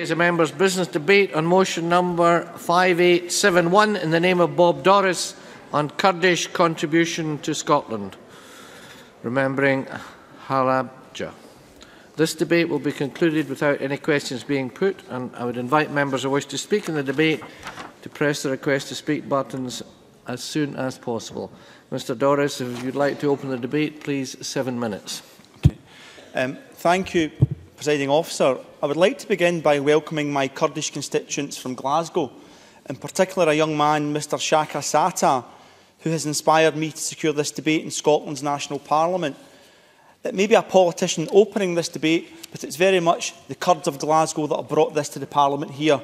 Is a member's business debate on motion number 5871 in the name of Bob Doris on Kurdish contribution to Scotland. Remembering Halabja. This debate will be concluded without any questions being put and I would invite members who wish to speak in the debate to press the request to speak buttons as soon as possible. Mr Doris, if you'd like to open the debate, please, seven minutes. Okay. Um, thank you, Presiding Officer. I would like to begin by welcoming my Kurdish constituents from Glasgow, in particular a young man, Mr Shaka Sata, who has inspired me to secure this debate in Scotland's National Parliament. It may be a politician opening this debate, but it's very much the Kurds of Glasgow that have brought this to the Parliament here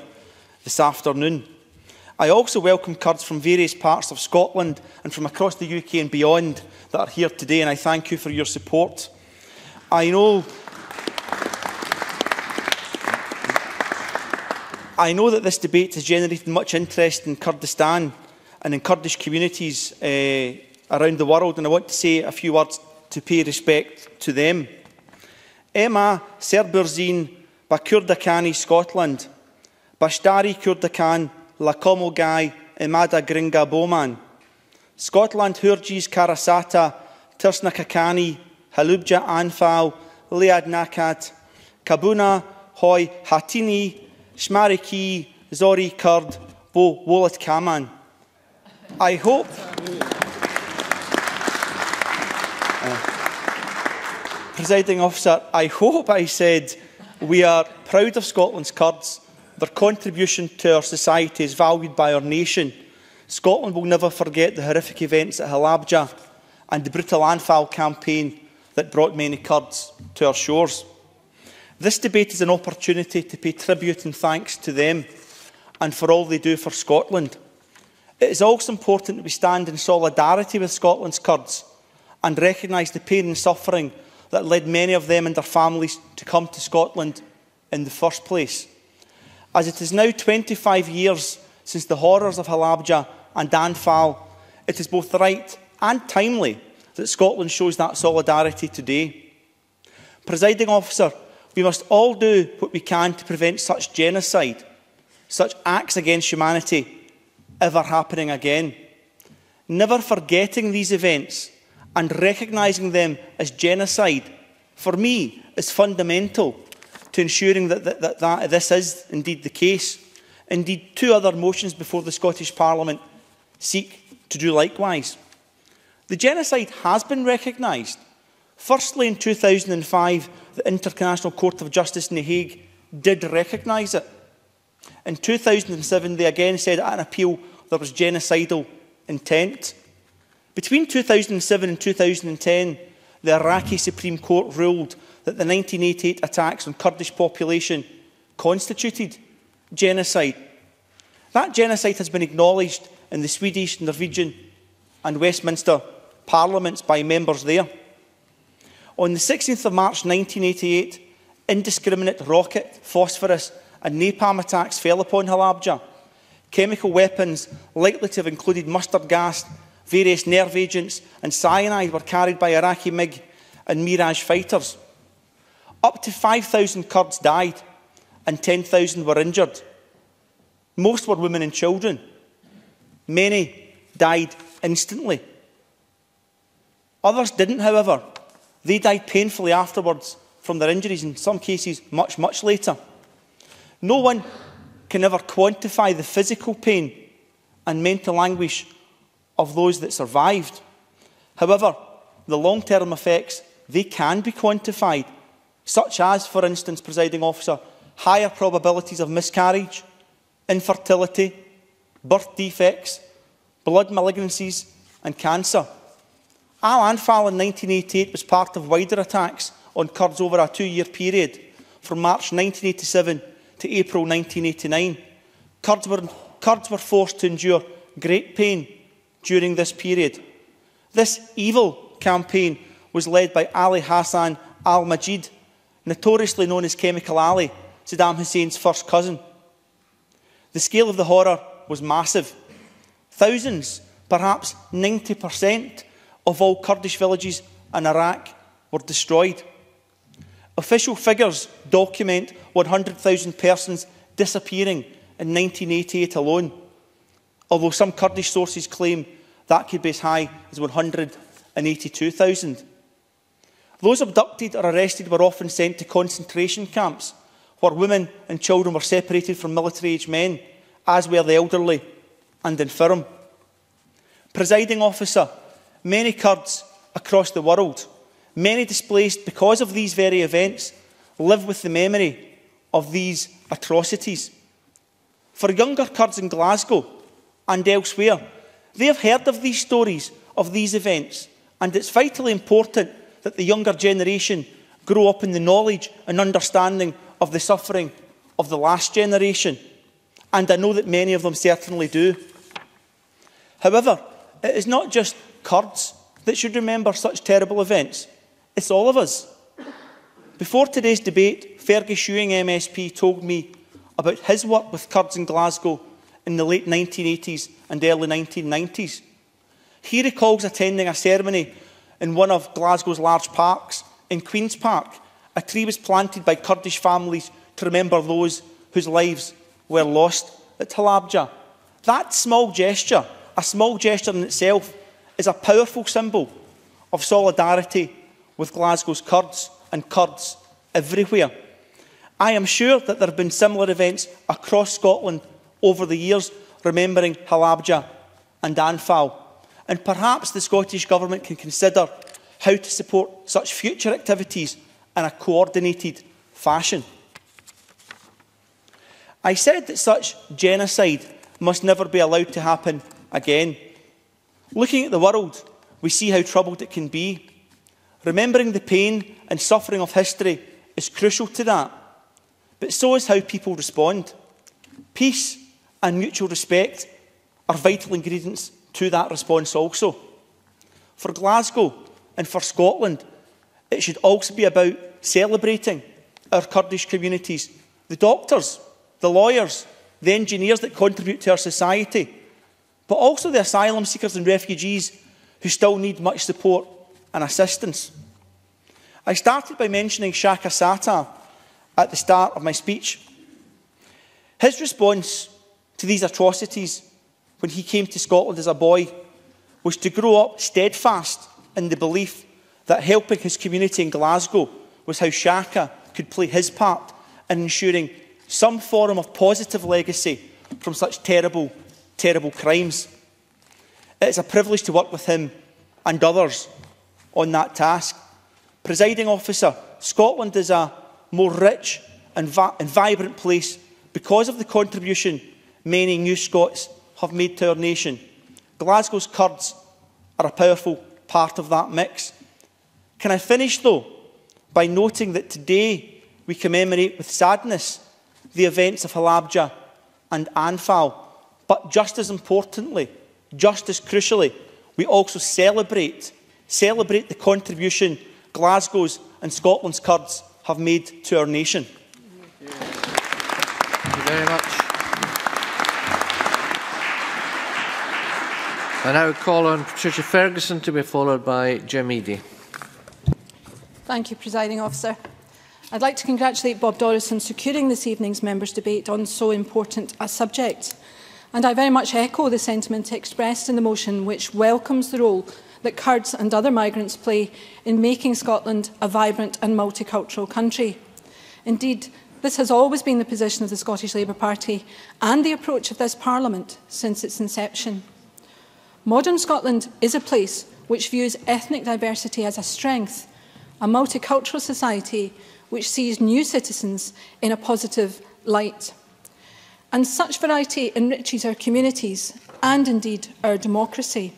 this afternoon. I also welcome Kurds from various parts of Scotland and from across the UK and beyond that are here today, and I thank you for your support. I know I know that this debate has generated much interest in Kurdistan and in Kurdish communities uh, around the world, and I want to say a few words to pay respect to them. Emma Serburzin ba Kurdakani Scotland, Bashtari Kurdakan La Komogai Imada Gringa Boman, Scotland Hurjis Karasata Tirsna Kakani Halubja Anfal Liad Nakat Kabuna Hoi Hatini Shmariki Zori Kurd Bo Wolat Kaman. I hope uh, Presiding officer, I hope I said we are proud of Scotland's Kurds. Their contribution to our society is valued by our nation. Scotland will never forget the horrific events at Halabja and the brutal Anfal campaign that brought many Kurds to our shores. This debate is an opportunity to pay tribute and thanks to them and for all they do for Scotland. It is also important that we stand in solidarity with Scotland's Kurds and recognise the pain and suffering that led many of them and their families to come to Scotland in the first place. As it is now 25 years since the horrors of Halabja and Anfal, it is both right and timely that Scotland shows that solidarity today. Presiding officer, we must all do what we can to prevent such genocide, such acts against humanity, ever happening again. Never forgetting these events and recognising them as genocide, for me, is fundamental to ensuring that, that, that, that this is indeed the case. Indeed, two other motions before the Scottish Parliament seek to do likewise. The genocide has been recognised. Firstly, in 2005, the International Court of Justice in The Hague did recognise it. In 2007, they again said at an appeal there was genocidal intent. Between 2007 and 2010, the Iraqi Supreme Court ruled that the 1988 attacks on Kurdish population constituted genocide. That genocide has been acknowledged in the Swedish, Norwegian and Westminster parliaments by members there. On the 16th of March 1988, indiscriminate rocket, phosphorus and napalm attacks fell upon Halabja. Chemical weapons likely to have included mustard gas Various nerve agents and cyanide were carried by Iraqi MiG and Mirage fighters. Up to 5,000 Kurds died and 10,000 were injured. Most were women and children. Many died instantly. Others didn't, however. They died painfully afterwards from their injuries, in some cases much, much later. No one can ever quantify the physical pain and mental anguish of those that survived. However, the long-term effects, they can be quantified, such as, for instance, presiding officer, higher probabilities of miscarriage, infertility, birth defects, blood malignancies and cancer. Al Anfal in 1988 was part of wider attacks on Kurds over a two-year period from March 1987 to April 1989. Kurds were, Kurds were forced to endure great pain during this period. This evil campaign was led by Ali Hassan al-Majid, notoriously known as Chemical Ali, Saddam Hussein's first cousin. The scale of the horror was massive. Thousands, perhaps 90% of all Kurdish villages in Iraq were destroyed. Official figures document 100,000 persons disappearing in 1988 alone, although some Kurdish sources claim that could be as high as 182,000. Those abducted or arrested were often sent to concentration camps where women and children were separated from military-aged men, as were the elderly and infirm. Presiding officer, many Kurds across the world, many displaced because of these very events, live with the memory of these atrocities. For younger Kurds in Glasgow and elsewhere, they have heard of these stories, of these events, and it's vitally important that the younger generation grow up in the knowledge and understanding of the suffering of the last generation. And I know that many of them certainly do. However, it is not just Kurds that should remember such terrible events. It's all of us. Before today's debate, Fergus Ewing MSP told me about his work with Kurds in Glasgow in the late 1980s and early 1990s. He recalls attending a ceremony in one of Glasgow's large parks, in Queen's Park. A tree was planted by Kurdish families to remember those whose lives were lost at Halabja. That small gesture, a small gesture in itself, is a powerful symbol of solidarity with Glasgow's Kurds and Kurds everywhere. I am sure that there have been similar events across Scotland over the years, remembering Halabja and Anfal. And perhaps the Scottish Government can consider how to support such future activities in a coordinated fashion. I said that such genocide must never be allowed to happen again. Looking at the world, we see how troubled it can be. Remembering the pain and suffering of history is crucial to that. But so is how people respond. Peace and mutual respect are vital ingredients to that response also. For Glasgow and for Scotland, it should also be about celebrating our Kurdish communities, the doctors, the lawyers, the engineers that contribute to our society, but also the asylum seekers and refugees who still need much support and assistance. I started by mentioning Shaka Sata at the start of my speech. His response to these atrocities when he came to Scotland as a boy was to grow up steadfast in the belief that helping his community in Glasgow was how Shaka could play his part in ensuring some form of positive legacy from such terrible, terrible crimes. It is a privilege to work with him and others on that task. Presiding officer, Scotland is a more rich and, vi and vibrant place because of the contribution many new Scots have made to our nation. Glasgow's Kurds are a powerful part of that mix. Can I finish, though, by noting that today we commemorate with sadness the events of Halabja and Anfal, but just as importantly, just as crucially, we also celebrate, celebrate the contribution Glasgow's and Scotland's Kurds have made to our nation. Thank you very much. I now call on Patricia Ferguson to be followed by Jim Eadie. Thank you, Presiding Officer. I'd like to congratulate Bob Doris on securing this evening's members' debate on so important a subject. And I very much echo the sentiment expressed in the motion, which welcomes the role that Kurds and other migrants play in making Scotland a vibrant and multicultural country. Indeed, this has always been the position of the Scottish Labour Party and the approach of this Parliament since its inception. Modern Scotland is a place which views ethnic diversity as a strength, a multicultural society which sees new citizens in a positive light and such variety enriches our communities and indeed our democracy.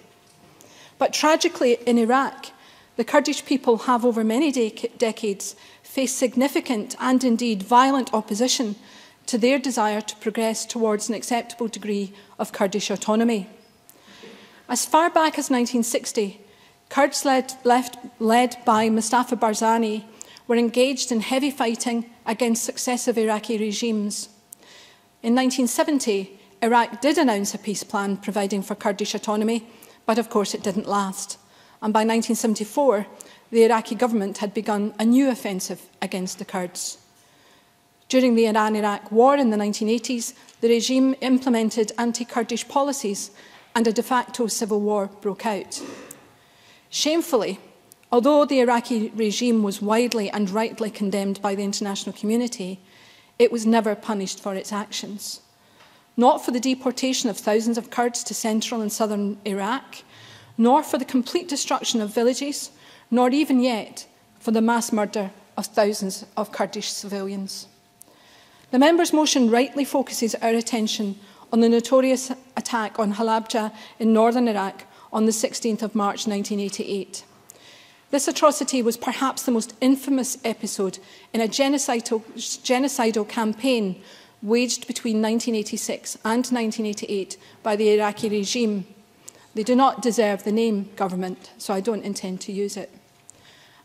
But tragically in Iraq, the Kurdish people have over many de decades faced significant and indeed violent opposition to their desire to progress towards an acceptable degree of Kurdish autonomy. As far back as 1960, Kurds led, left, led by Mustafa Barzani were engaged in heavy fighting against successive Iraqi regimes. In 1970, Iraq did announce a peace plan providing for Kurdish autonomy, but of course it didn't last. And by 1974, the Iraqi government had begun a new offensive against the Kurds. During the Iran-Iraq war in the 1980s, the regime implemented anti-Kurdish policies and a de facto civil war broke out. Shamefully, although the Iraqi regime was widely and rightly condemned by the international community, it was never punished for its actions. Not for the deportation of thousands of Kurds to central and southern Iraq, nor for the complete destruction of villages, nor even yet for the mass murder of thousands of Kurdish civilians. The member's motion rightly focuses our attention on the notorious attack on Halabja in northern Iraq on the 16th of March 1988. This atrocity was perhaps the most infamous episode in a genocidal, genocidal campaign waged between 1986 and 1988 by the Iraqi regime. They do not deserve the name government, so I don't intend to use it.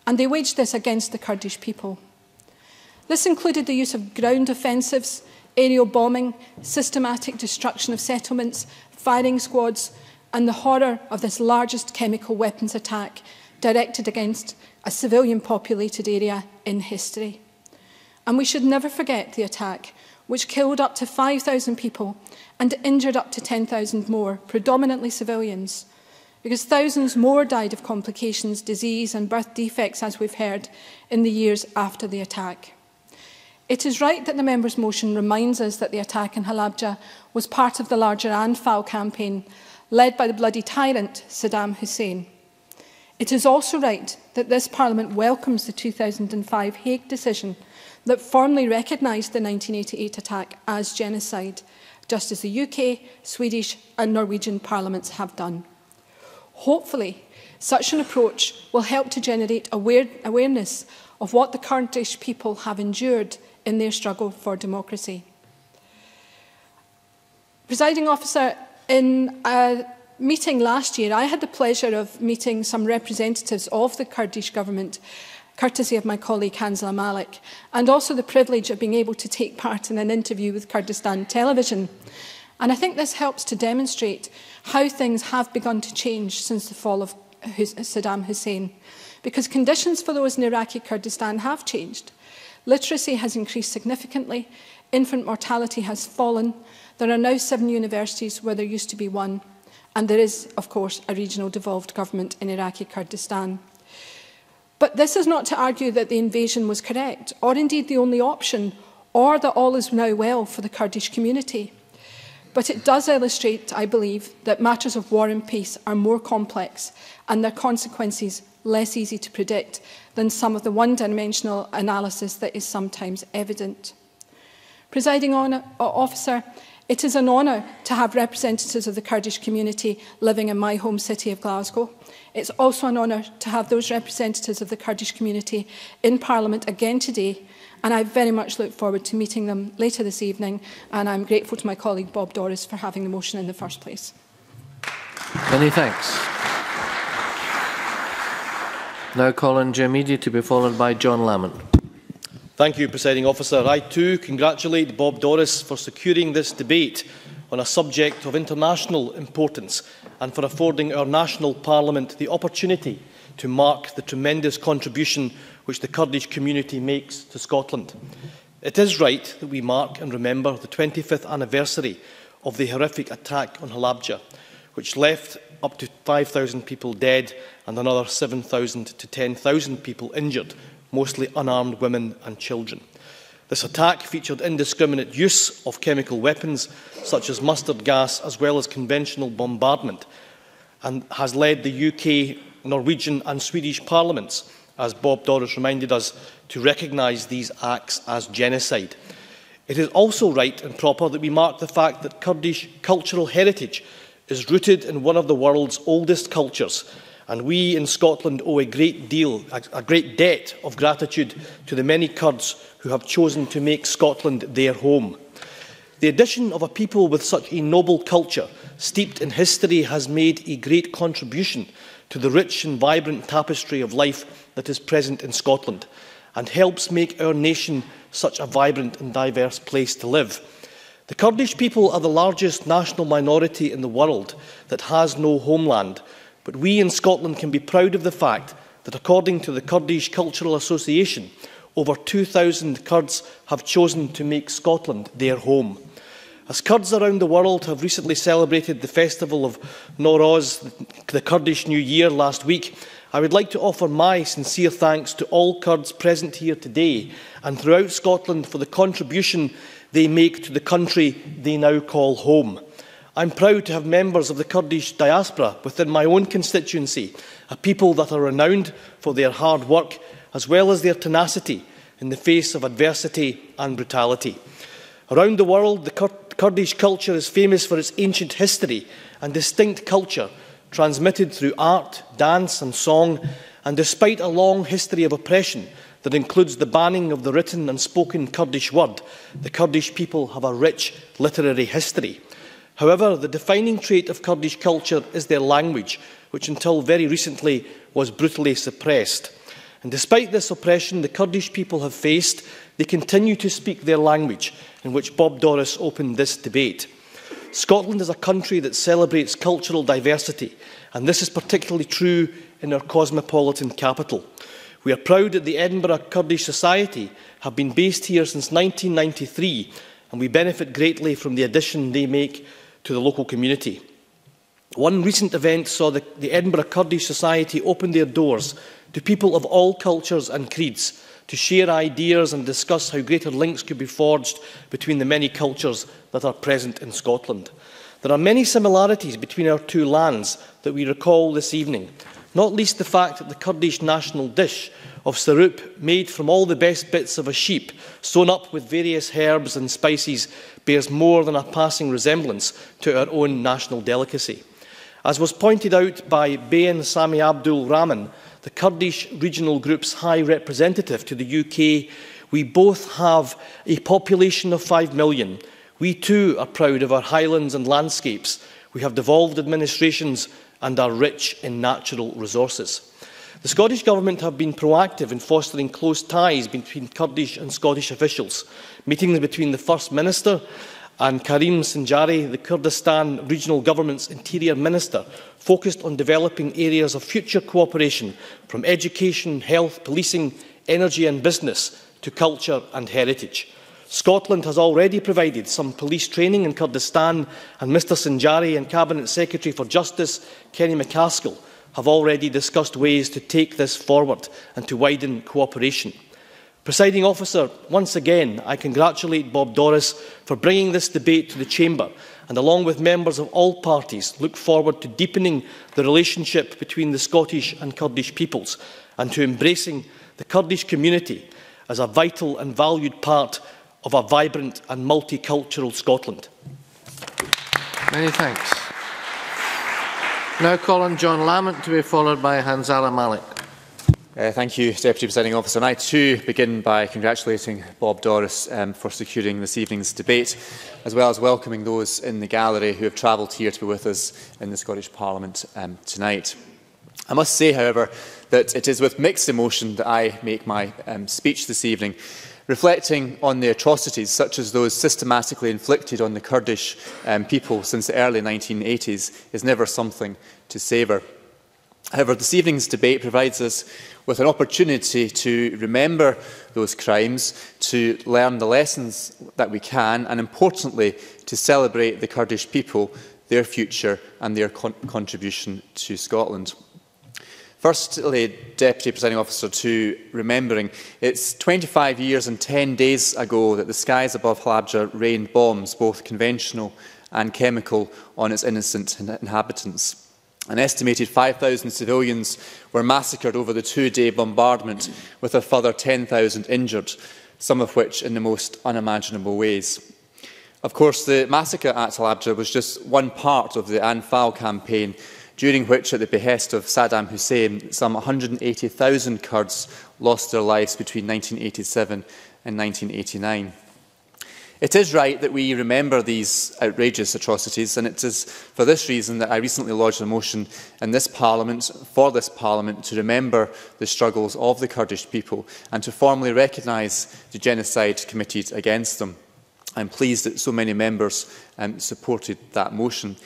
And they waged this against the Kurdish people. This included the use of ground offensives, aerial bombing, systematic destruction of settlements, firing squads, and the horror of this largest chemical weapons attack directed against a civilian populated area in history. And we should never forget the attack, which killed up to 5,000 people and injured up to 10,000 more, predominantly civilians, because thousands more died of complications, disease and birth defects, as we've heard, in the years after the attack. It is right that the member's motion reminds us that the attack in Halabja was part of the larger Anfal campaign led by the bloody tyrant Saddam Hussein. It is also right that this Parliament welcomes the 2005 Hague decision that formally recognised the 1988 attack as genocide, just as the UK, Swedish and Norwegian parliaments have done. Hopefully, such an approach will help to generate aware awareness of what the Kurdish people have endured in their struggle for democracy. Presiding officer, in a meeting last year, I had the pleasure of meeting some representatives of the Kurdish government courtesy of my colleague Hansla Malik, and also the privilege of being able to take part in an interview with Kurdistan Television. And I think this helps to demonstrate how things have begun to change since the fall of Saddam Hussein, because conditions for those in Iraqi Kurdistan have changed. Literacy has increased significantly, infant mortality has fallen, there are now seven universities where there used to be one, And there is, of course, a regional devolved government in Iraqi Kurdistan. But this is not to argue that the invasion was correct, or indeed the only option, or that all is now well for the Kurdish community. But it does illustrate, I believe, that matters of war and peace are more complex and their consequences less easy to predict than some of the one-dimensional analysis that is sometimes evident. Presiding on, uh, officer, It is an honour to have representatives of the Kurdish community living in my home city of Glasgow. It's also an honour to have those representatives of the Kurdish community in Parliament again today and I very much look forward to meeting them later this evening and I'm grateful to my colleague Bob Doris for having the motion in the first place. Many thanks. Now Colin Jamidi to be followed by John Lamont. Thank you, Presiding Officer. I too congratulate Bob Doris for securing this debate on a subject of international importance and for affording our national parliament the opportunity to mark the tremendous contribution which the Kurdish community makes to Scotland. It is right that we mark and remember the 25th anniversary of the horrific attack on Halabja, which left up to 5,000 people dead and another 7,000 to 10,000 people injured, mostly unarmed women and children. This attack featured indiscriminate use of chemical weapons such as mustard gas as well as conventional bombardment and has led the UK, Norwegian and Swedish parliaments, as Bob Doris reminded us, to recognise these acts as genocide. It is also right and proper that we mark the fact that Kurdish cultural heritage is rooted in one of the world's oldest cultures, and we in Scotland owe a great deal, a, a great debt of gratitude to the many Kurds who have chosen to make Scotland their home. The addition of a people with such a noble culture, steeped in history, has made a great contribution to the rich and vibrant tapestry of life that is present in Scotland and helps make our nation such a vibrant and diverse place to live. The Kurdish people are the largest national minority in the world that has no homeland, but we in Scotland can be proud of the fact that according to the Kurdish Cultural Association, over 2,000 Kurds have chosen to make Scotland their home. As Kurds around the world have recently celebrated the festival of Nowruz, the Kurdish New Year, last week, I would like to offer my sincere thanks to all Kurds present here today and throughout Scotland for the contribution they make to the country they now call home. I'm proud to have members of the Kurdish diaspora within my own constituency, a people that are renowned for their hard work as well as their tenacity in the face of adversity and brutality. Around the world, the Kur Kurdish culture is famous for its ancient history and distinct culture, transmitted through art, dance and song, and despite a long history of oppression that includes the banning of the written and spoken Kurdish word, the Kurdish people have a rich literary history. However, the defining trait of Kurdish culture is their language, which until very recently was brutally suppressed. And despite this oppression the Kurdish people have faced, they continue to speak their language, in which Bob Doris opened this debate. Scotland is a country that celebrates cultural diversity, and this is particularly true in our cosmopolitan capital. We are proud that the Edinburgh Kurdish Society have been based here since 1993, and we benefit greatly from the addition they make to the local community. One recent event saw the, the Edinburgh Kurdish Society open their doors to people of all cultures and creeds to share ideas and discuss how greater links could be forged between the many cultures that are present in Scotland. There are many similarities between our two lands that we recall this evening, not least the fact that the Kurdish national dish of sarup, made from all the best bits of a sheep, sewn up with various herbs and spices, bears more than a passing resemblance to our own national delicacy. As was pointed out by Bayan Sami Abdul Rahman, the Kurdish regional group's high representative to the UK, we both have a population of 5 million. We too are proud of our highlands and landscapes. We have devolved administrations and are rich in natural resources. The Scottish Government have been proactive in fostering close ties between Kurdish and Scottish officials. Meetings between the First Minister and Karim Sinjari, the Kurdistan Regional Government's Interior Minister, focused on developing areas of future cooperation from education, health, policing, energy and business to culture and heritage. Scotland has already provided some police training in Kurdistan and Mr Sinjari and Cabinet Secretary for Justice Kenny MacAskill have already discussed ways to take this forward and to widen cooperation. Presiding officer, once again, I congratulate Bob Doris for bringing this debate to the Chamber and along with members of all parties look forward to deepening the relationship between the Scottish and Kurdish peoples and to embracing the Kurdish community as a vital and valued part of a vibrant and multicultural Scotland. Many thanks. Now call on John Lamont to be followed by Hanzala Malik. Uh, thank you, Deputy Presiding Officer. And I too begin by congratulating Bob Doris um, for securing this evening's debate, as well as welcoming those in the gallery who have travelled here to be with us in the Scottish Parliament um, tonight. I must say, however, that it is with mixed emotion that I make my um, speech this evening, reflecting on the atrocities such as those systematically inflicted on the Kurdish um, people since the early 1980s is never something to savour. However, this evening's debate provides us with an opportunity to remember those crimes, to learn the lessons that we can, and importantly, to celebrate the Kurdish people, their future and their con contribution to Scotland. Firstly, Deputy Presiding Officer, to remembering, it's 25 years and 10 days ago that the skies above Halabja rained bombs, both conventional and chemical, on its innocent inhabitants. An estimated 5,000 civilians were massacred over the two-day bombardment, with a further 10,000 injured, some of which in the most unimaginable ways. Of course, the massacre at Halabja was just one part of the Anfal campaign, during which, at the behest of Saddam Hussein, some 180,000 Kurds lost their lives between 1987 and 1989. It is right that we remember these outrageous atrocities, and it is for this reason that I recently lodged a motion in this Parliament, for this Parliament, to remember the struggles of the Kurdish people and to formally recognise the genocide committed against them. I'm pleased that so many members um, supported that motion.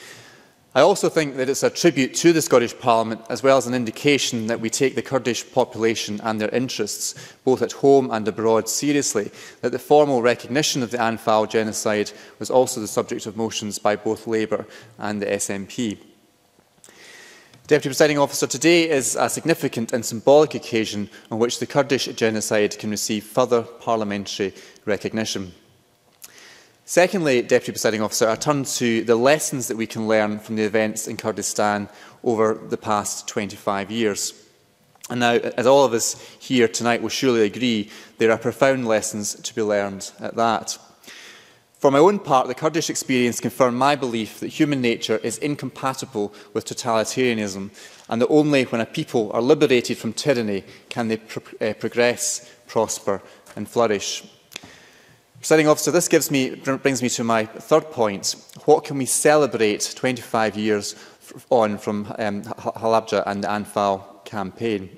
I also think that it's a tribute to the Scottish Parliament as well as an indication that we take the Kurdish population and their interests, both at home and abroad, seriously, that the formal recognition of the Anfal genocide was also the subject of motions by both Labour and the SNP. Deputy Presiding Officer, today is a significant and symbolic occasion on which the Kurdish genocide can receive further parliamentary recognition. Secondly, Deputy Presiding Officer, I turn to the lessons that we can learn from the events in Kurdistan over the past 25 years. And now, as all of us here tonight will surely agree, there are profound lessons to be learned at that. For my own part, the Kurdish experience confirmed my belief that human nature is incompatible with totalitarianism and that only when a people are liberated from tyranny can they pro uh, progress, prosper and flourish. Presiding officer, this gives me, brings me to my third point. What can we celebrate 25 years on from um, Halabja and the Anfal campaign?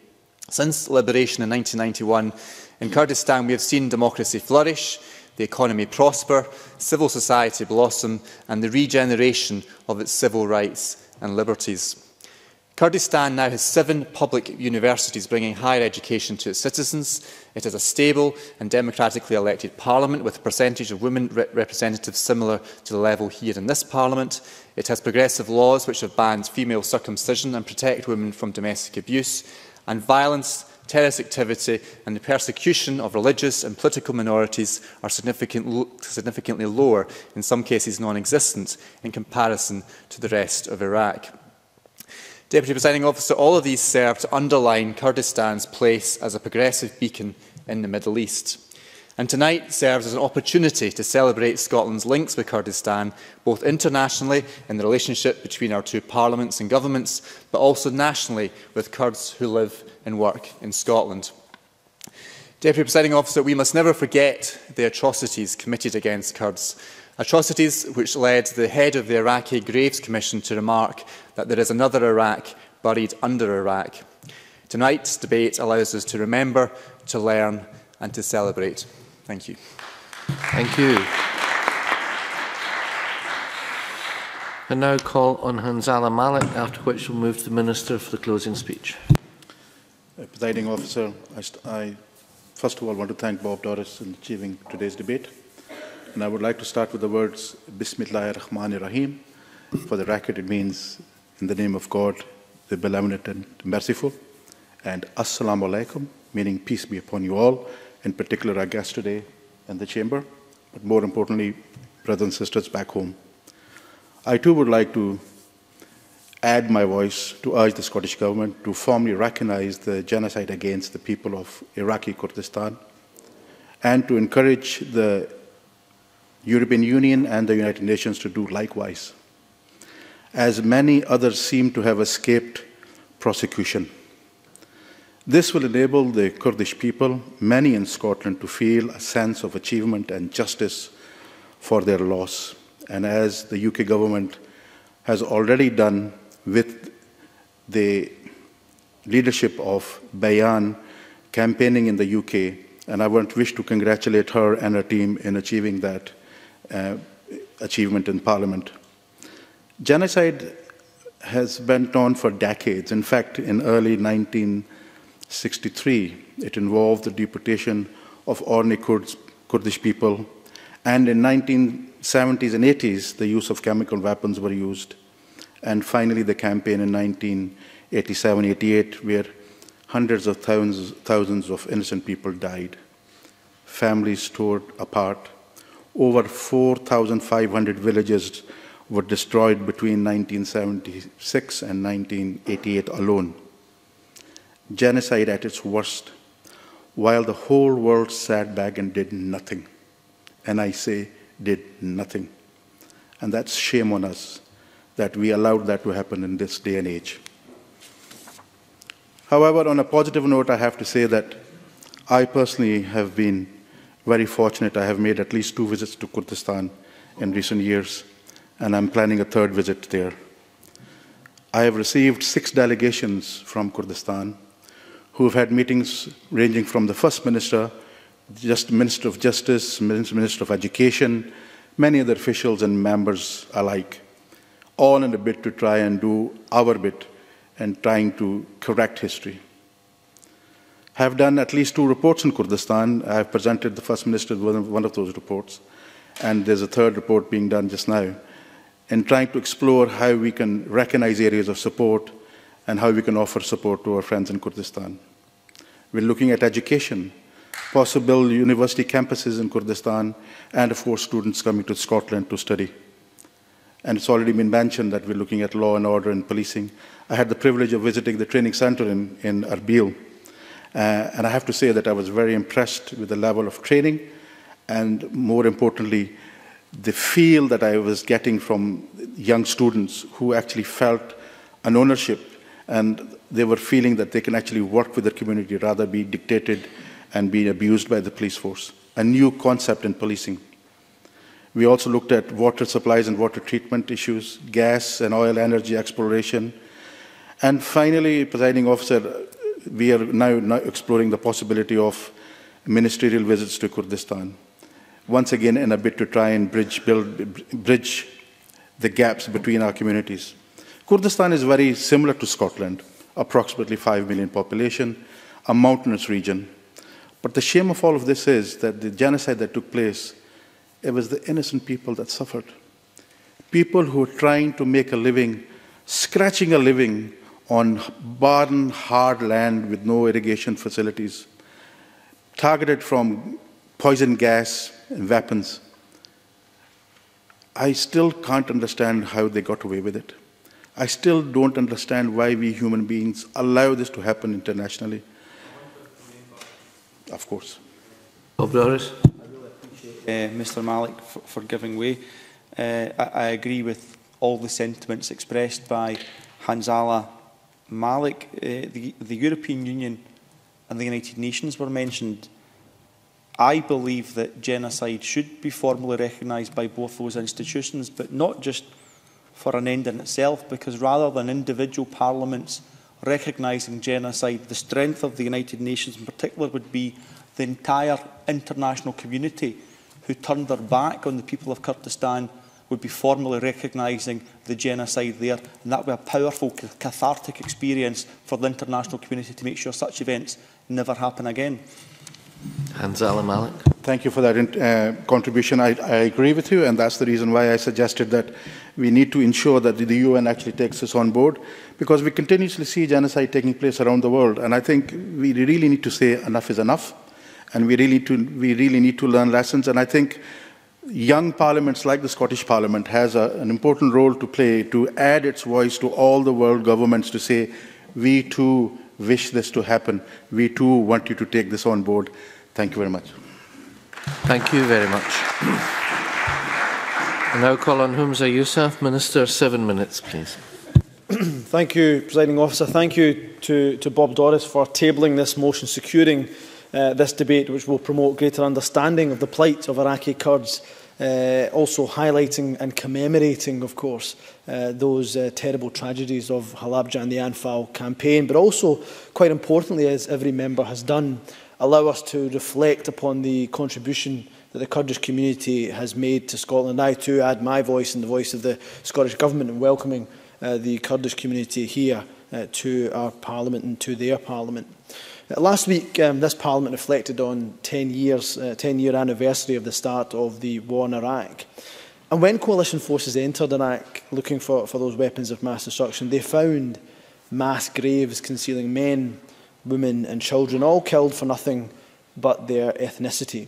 Since liberation in 1991, in Kurdistan we have seen democracy flourish, the economy prosper, civil society blossom and the regeneration of its civil rights and liberties. Kurdistan now has seven public universities bringing higher education to its citizens. It has a stable and democratically elected parliament with a percentage of women re representatives similar to the level here in this parliament. It has progressive laws which have banned female circumcision and protect women from domestic abuse. And violence, terrorist activity and the persecution of religious and political minorities are significant, significantly lower, in some cases non-existent, in comparison to the rest of Iraq. Deputy Presiding Officer, all of these serve to underline Kurdistan's place as a progressive beacon in the Middle East. And tonight serves as an opportunity to celebrate Scotland's links with Kurdistan, both internationally in the relationship between our two parliaments and governments, but also nationally with Kurds who live and work in Scotland. Deputy Presiding Officer, we must never forget the atrocities committed against Kurds Atrocities which led the head of the Iraqi Graves Commission to remark that there is another Iraq buried under Iraq. Tonight's debate allows us to remember, to learn and to celebrate. Thank you. Thank you. I now call on Hanzala Malik, after which we'll move to the Minister for the closing speech. Uh, Presiding officer, I, I first of all want to thank Bob Doris in achieving today's debate. And I would like to start with the words Bismillah ar-Rahman rahim For the record, it means in the name of God, the benevolent and merciful. And Assalamu alaikum, meaning peace be upon you all, in particular our guests today in the chamber, but more importantly, brothers and sisters back home. I too would like to add my voice to urge the Scottish Government to formally recognize the genocide against the people of Iraqi Kurdistan and to encourage the European Union and the United Nations to do likewise, as many others seem to have escaped prosecution. This will enable the Kurdish people, many in Scotland, to feel a sense of achievement and justice for their loss. And as the UK government has already done with the leadership of Bayan campaigning in the UK, and I want wish to congratulate her and her team in achieving that Uh, achievement in Parliament. Genocide has went on for decades. In fact, in early 1963, it involved the deportation of Orni Kurds, Kurdish people, and in 1970s and 80s, the use of chemical weapons were used. And finally, the campaign in 1987-88, where hundreds of thousands, thousands of innocent people died, families torn apart, over 4,500 villages were destroyed between 1976 and 1988 alone. Genocide at its worst, while the whole world sat back and did nothing. And I say, did nothing. And that's shame on us that we allowed that to happen in this day and age. However, on a positive note, I have to say that I personally have been very fortunate. I have made at least two visits to Kurdistan in recent years, and I'm planning a third visit there. I have received six delegations from Kurdistan who have had meetings ranging from the First Minister, just Minister of Justice, Minister of Education, many other officials and members alike. all in a bit to try and do our bit and trying to correct history. Have done at least two reports in Kurdistan. I have presented the First Minister with one of those reports, and there's a third report being done just now, in trying to explore how we can recognize areas of support and how we can offer support to our friends in Kurdistan. We're looking at education, possible university campuses in Kurdistan, and of course, students coming to Scotland to study. And it's already been mentioned that we're looking at law and order and policing. I had the privilege of visiting the training center in, in Erbil. Uh, and I have to say that I was very impressed with the level of training and more importantly, the feel that I was getting from young students who actually felt an ownership and they were feeling that they can actually work with the community rather be dictated and be abused by the police force. A new concept in policing. We also looked at water supplies and water treatment issues, gas and oil energy exploration. And finally, presiding officer, we are now, exploring the possibility of ministerial visits to Kurdistan. Once again, in a bid to try and bridge, build, bridge the gaps between our communities. Kurdistan is very similar to Scotland, approximately 5 million population, a mountainous region. But the shame of all of this is that the genocide that took place it was the innocent people that suffered. People who were trying to make a living, scratching a living on barren, hard land with no irrigation facilities, targeted from poison gas and weapons. I still can't understand how they got away with it. I still don't understand why we human beings allow this to happen internationally. Of course. Bob Doris uh, Mr Malik for, for giving way. Uh, I, I agree with all the sentiments expressed by Hanzala Malik, uh, the, the European Union and the United Nations were mentioned. I believe that genocide should be formally recognised by both those institutions, but not just for an end in itself, because rather than individual parliaments recognising genocide, the strength of the United Nations in particular would be the entire international community who turned their back on the people of Kurdistan would be formally recognising the genocide there. And that would be a powerful, cathartic experience for the international community to make sure such events never happen again. Hanzala Malik. Thank you for that uh, contribution. I, I, agree with you, and that's the reason why I suggested that we need to ensure that the UN actually takes this on board, because we continuously see genocide taking place around the world, and I think we really need to say enough is enough and we really, to, we really need to learn lessons. And I think young parliaments like the Scottish Parliament has a, an important role to play to add its voice to all the world governments to say, we too wish this to happen. We too want you to take this on board. Thank you very much. Thank you very much. I now call on Humza Yousaf. Minister, seven minutes, please. Thank you, Presiding Officer. Thank you to, to Bob Doris for tabling this motion, securing uh, this debate, which will promote greater understanding of the plight of Iraqi Kurds, uh, also highlighting and commemorating, of course, uh, those uh, terrible tragedies of Halabja and the Anfal campaign, but also, quite importantly, as every member has done, allow us to reflect upon the contribution that the Kurdish community has made to Scotland. I too add my voice and the voice of the Scottish Government in welcoming uh, the Kurdish community here uh, to our Parliament and to their Parliament. Uh, last week, um, this Parliament reflected on 10 years, uh, 10 year anniversary of the start of the war in Iraq. And when coalition forces entered Iraq looking for, for those weapons of mass destruction, they found mass graves concealing men, women and children, all killed for nothing but their ethnicity.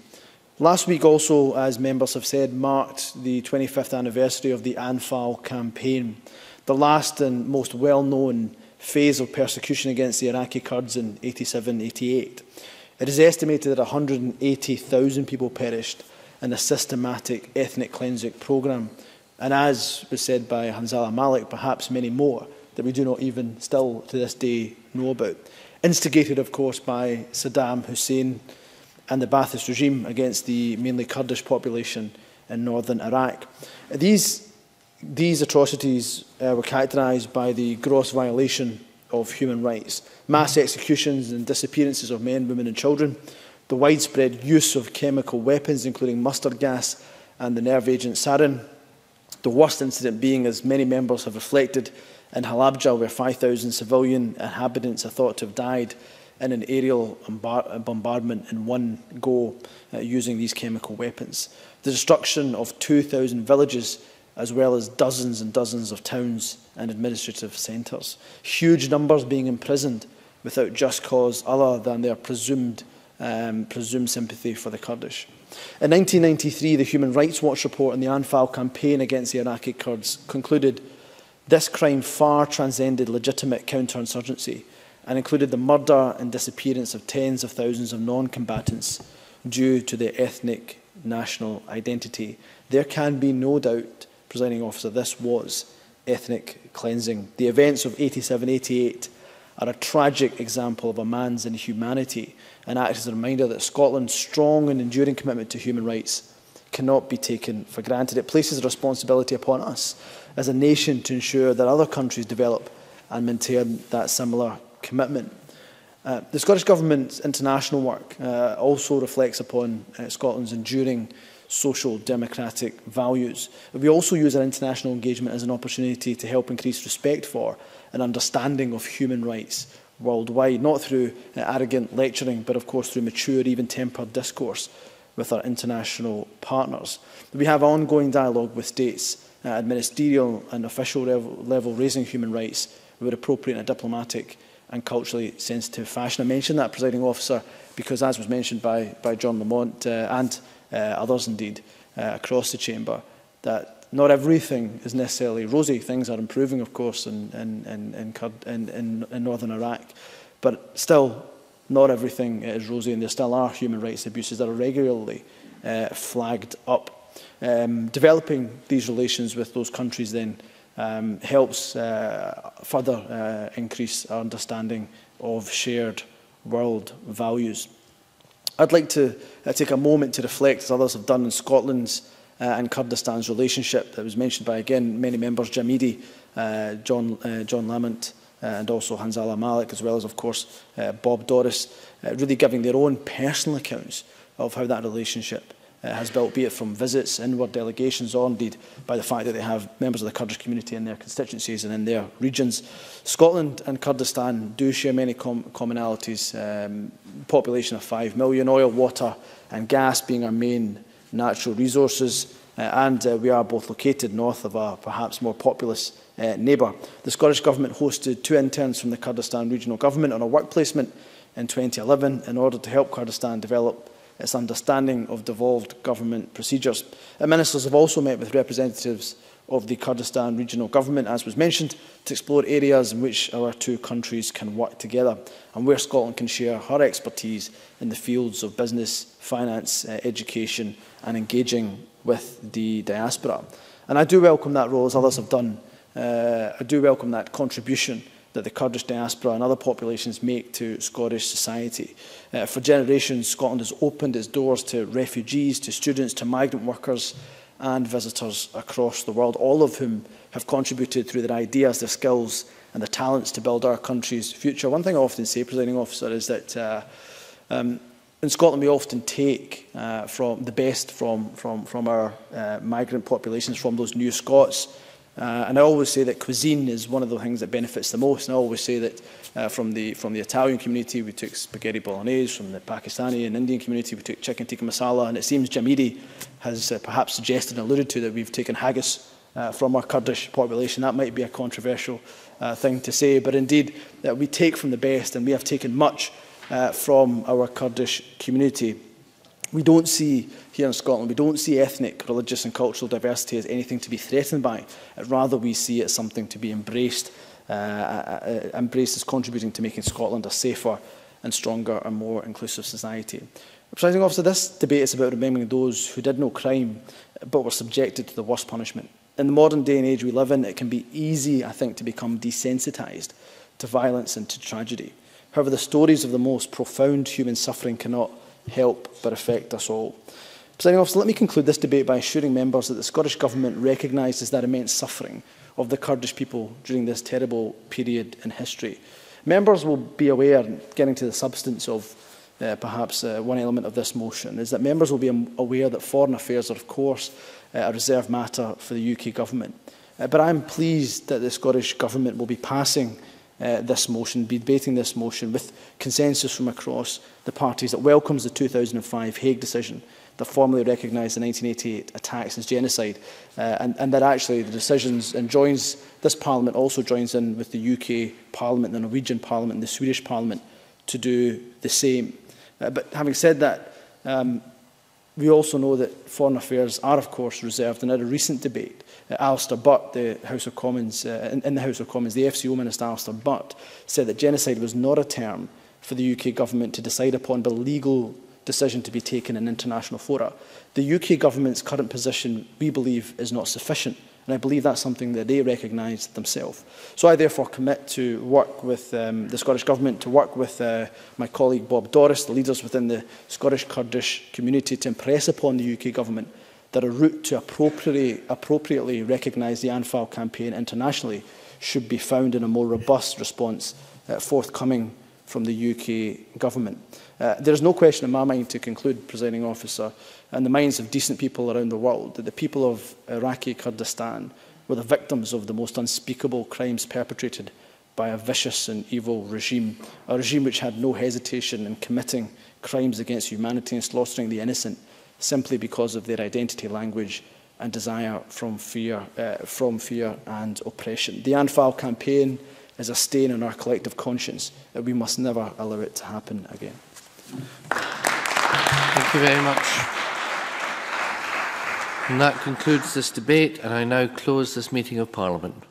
Last week also, as members have said, marked the 25th anniversary of the Anfal campaign, the last and most well-known phase of persecution against the Iraqi Kurds in 87-88. It is estimated that 180,000 people perished in a systematic ethnic cleansing programme. And as was said by Hanzala Malik, perhaps many more that we do not even still to this day know about. Instigated, of course, by Saddam Hussein and the Ba'athist regime against the mainly Kurdish population in northern Iraq. These These atrocities uh, were characterised by the gross violation of human rights, mass executions and disappearances of men, women and children, the widespread use of chemical weapons, including mustard gas and the nerve agent sarin, The worst incident being, as many members have reflected, in Halabja, where 5,000 civilian inhabitants are thought to have died in an aerial bombardment in one go uh, using these chemical weapons. The destruction of 2,000 villages as well as dozens and dozens of towns and administrative centres. Huge numbers being imprisoned without just cause other than their presumed, um, presumed sympathy for the Kurdish. In 1993, the Human Rights Watch report on the Anfal campaign against the Iraqi Kurds concluded this crime far transcended legitimate counterinsurgency and included the murder and disappearance of tens of thousands of non-combatants due to their ethnic national identity. There can be no doubt, presiding officer, this was ethnic cleansing. The events of 87-88 are a tragic example of a man's inhumanity and act as a reminder that Scotland's strong and enduring commitment to human rights cannot be taken for granted. It places a responsibility upon us as a nation to ensure that other countries develop and maintain that similar commitment. Uh, the Scottish Government's international work uh, also reflects upon uh, Scotland's enduring social democratic values. We also use our international engagement as an opportunity to help increase respect for and understanding of human rights worldwide, not through uh, arrogant lecturing, but of course through mature, even tempered discourse with our international partners. We have ongoing dialogue with states uh, at ministerial and official level raising human rights where appropriate in a diplomatic and culturally sensitive fashion. I mentioned that, presiding officer, because as was mentioned by, by John Lamont uh, and others indeed uh, across the chamber, that not everything is necessarily rosy. Things are improving, of course, in, in, in, in, in, in northern Iraq. But still, not everything is rosy, and there still are human rights abuses that are regularly uh, flagged up. Um, developing these relations with those countries then um, helps uh, further uh, increase our understanding of shared world values. I'd like to uh, take a moment to reflect, as others have done, on Scotland's uh, and Kurdistan's relationship that was mentioned by, again, many members, Jamidi, uh, John, uh, John Lamont, uh, and also Hanzala Malik, as well as, of course, uh, Bob Doris, uh, really giving their own personal accounts of how that relationship uh, has built, be it from visits, inward delegations, or indeed by the fact that they have members of the Kurdish community in their constituencies and in their regions. Scotland and Kurdistan do share many com commonalities. Um, population of 5 million, oil, water and gas being our main natural resources, uh, and uh, we are both located north of a perhaps more populous uh, neighbour. The Scottish Government hosted two interns from the Kurdistan Regional Government on a work placement in 2011 in order to help Kurdistan develop its understanding of devolved government procedures. And ministers have also met with representatives of the Kurdistan Regional Government, as was mentioned, to explore areas in which our two countries can work together and where Scotland can share her expertise in the fields of business, finance, uh, education and engaging with the diaspora. And I do welcome that role, as others have done. Uh, I do welcome that contribution that the Kurdish diaspora and other populations make to Scottish society. Uh, for generations, Scotland has opened its doors to refugees, to students, to migrant workers and visitors across the world, all of whom have contributed through their ideas, their skills and their talents to build our country's future. One thing I often say, presiding officer, is that uh, um, in Scotland we often take uh, from the best from, from, from our uh, migrant populations, from those new Scots, Uh, and I always say that cuisine is one of the things that benefits the most. And I always say that uh, from, the, from the Italian community, we took spaghetti bolognese. From the Pakistani and Indian community, we took chicken tikka masala. And it seems Jamidi has uh, perhaps suggested and alluded to that we've taken haggis uh, from our Kurdish population. That might be a controversial uh, thing to say. But indeed, that uh, we take from the best and we have taken much uh, from our Kurdish community we don't see here in Scotland, we don't see ethnic, religious and cultural diversity as anything to be threatened by. Uh, rather, we see it as something to be embraced, uh, uh, uh, embraced as contributing to making Scotland a safer and stronger and more inclusive society. Presiding officer, this debate is about remembering those who did no crime but were subjected to the worst punishment. In the modern day and age we live in, it can be easy, I think, to become desensitised to violence and to tragedy. However, the stories of the most profound human suffering cannot help but affect us all. Presiding officer, let me conclude this debate by assuring members that the Scottish Government recognises that immense suffering of the Kurdish people during this terrible period in history. Members will be aware, getting to the substance of uh, perhaps uh, one element of this motion, is that members will be aware that foreign affairs are, of course, uh, a reserve matter for the UK Government. Uh, but I'm pleased that the Scottish Government will be passing uh, this motion, be debating this motion with consensus from across the parties that welcomes the 2005 Hague decision that formally recognised the 1988 attacks as genocide, uh, and, and that actually the decisions and joins this Parliament also joins in with the UK Parliament, the Norwegian Parliament, and the Swedish Parliament to do the same. Uh, but having said that, um, we also know that foreign affairs are of course reserved and at a recent debate uh, Alistair Burt, the House of Commons, uh, in, in the House of Commons, the FCO Minister Alistair Burt said that genocide was not a term for the UK government to decide upon but a legal decision to be taken in international fora. The UK government's current position, we believe, is not sufficient. And I believe that's something that they recognise themselves. So I therefore commit to work with um, the Scottish Government, to work with uh, my colleague Bob Doris, the leaders within the Scottish Kurdish community, to impress upon the UK Government that a route to appropriately, appropriately recognise the Anfal campaign internationally should be found in a more robust response uh, forthcoming from the UK Government. Uh, there is no question in my mind to conclude, presiding officer, and the minds of decent people around the world, that the people of Iraqi Kurdistan were the victims of the most unspeakable crimes perpetrated by a vicious and evil regime, a regime which had no hesitation in committing crimes against humanity and slaughtering the innocent simply because of their identity, language and desire from fear, uh, from fear and oppression. The Anfal campaign is a stain on our collective conscience that we must never allow it to happen again. Thank you very much. And that concludes this debate, and I now close this meeting of Parliament.